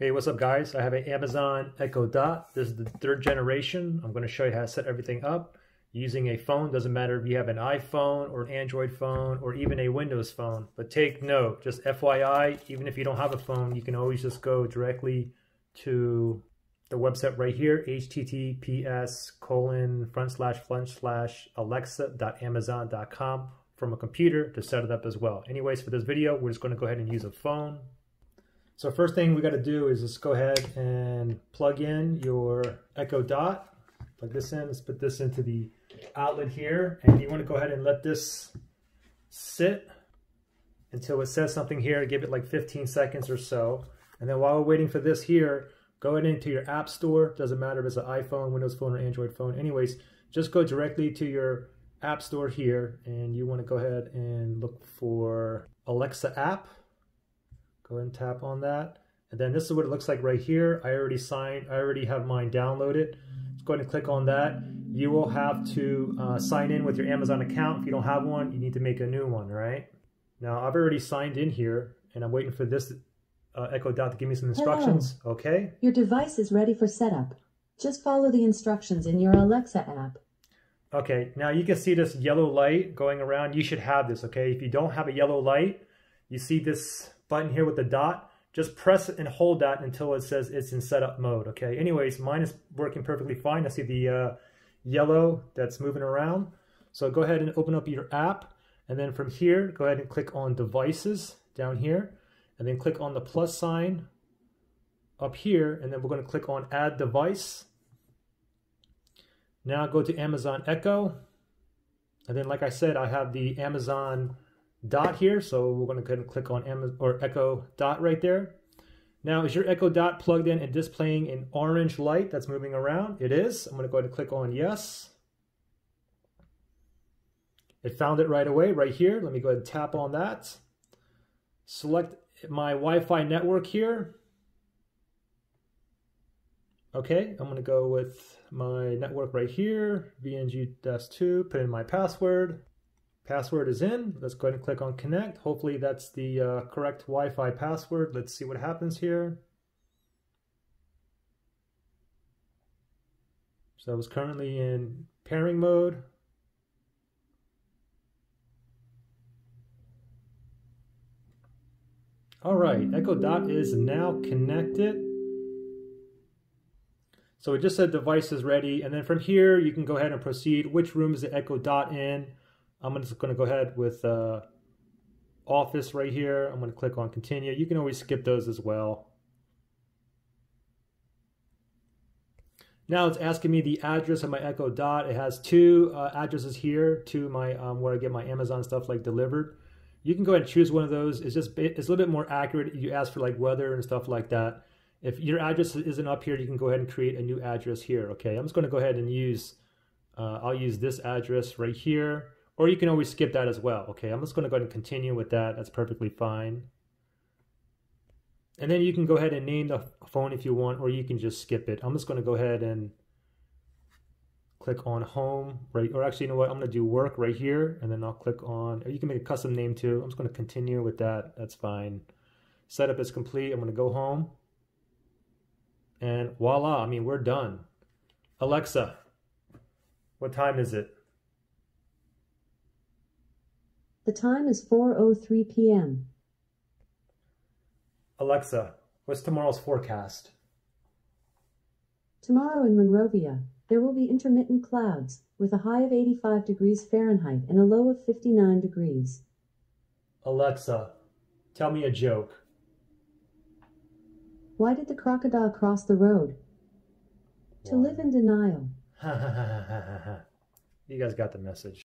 Hey, what's up guys? I have an Amazon Echo Dot. This is the third generation. I'm going to show you how to set everything up using a phone. Doesn't matter if you have an iPhone or an Android phone or even a Windows phone. But take note, just FYI, even if you don't have a phone, you can always just go directly to the website right here, https colon front slash front slash alexa.amazon.com from a computer to set it up as well. Anyways, for this video, we're just going to go ahead and use a phone. So first thing we got to do is just go ahead and plug in your Echo Dot. Plug this in. Let's put this into the outlet here. And you want to go ahead and let this sit until it says something here. Give it like 15 seconds or so. And then while we're waiting for this here, go ahead into your app store. Doesn't matter if it's an iPhone, Windows phone, or Android phone. Anyways, just go directly to your app store here and you want to go ahead and look for Alexa app Go ahead and tap on that. And then this is what it looks like right here. I already signed, I already have mine downloaded. Let's go ahead and click on that. You will have to uh, sign in with your Amazon account. If you don't have one, you need to make a new one, right? Now I've already signed in here and I'm waiting for this uh, Echo Dot to give me some instructions. Hello. Okay. Your device is ready for setup. Just follow the instructions in your Alexa app. Okay, now you can see this yellow light going around. You should have this, okay? If you don't have a yellow light, you see this button here with the dot, just press and hold that until it says it's in setup mode, okay? Anyways, mine is working perfectly fine. I see the uh, yellow that's moving around. So go ahead and open up your app. And then from here, go ahead and click on devices down here. And then click on the plus sign up here. And then we're going to click on add device. Now go to Amazon Echo. And then like I said, I have the Amazon dot here. So we're going to go ahead and click on Amazon or Echo dot right there. Now, is your Echo Dot plugged in and displaying an orange light that's moving around? It is. I'm going to go ahead and click on yes. It found it right away, right here. Let me go ahead and tap on that. Select my Wi-Fi network here. Okay, I'm going to go with my network right here, VNG-2, put in my password. Password is in. Let's go ahead and click on connect. Hopefully that's the uh, correct Wi-Fi password. Let's see what happens here. So I was currently in pairing mode. All right, Echo Dot is now connected. So it just said device is ready. And then from here, you can go ahead and proceed. Which room is the Echo Dot in? I'm just going to go ahead with uh, Office right here. I'm going to click on Continue. You can always skip those as well. Now it's asking me the address of my Echo Dot. It has two uh, addresses here to my um, where I get my Amazon stuff like delivered. You can go ahead and choose one of those. It's just it's a little bit more accurate. You ask for like weather and stuff like that. If your address isn't up here, you can go ahead and create a new address here. Okay, I'm just going to go ahead and use. Uh, I'll use this address right here. Or you can always skip that as well. Okay, I'm just going to go ahead and continue with that. That's perfectly fine. And then you can go ahead and name the phone if you want, or you can just skip it. I'm just going to go ahead and click on home, right? Or actually, you know what? I'm going to do work right here, and then I'll click on, or you can make a custom name too. I'm just going to continue with that. That's fine. Setup is complete. I'm going to go home. And voila, I mean, we're done. Alexa, what time is it? The time is 4.03 p.m. Alexa, what's tomorrow's forecast? Tomorrow in Monrovia, there will be intermittent clouds with a high of 85 degrees Fahrenheit and a low of 59 degrees. Alexa, tell me a joke. Why did the crocodile cross the road? Why? To live in denial. you guys got the message.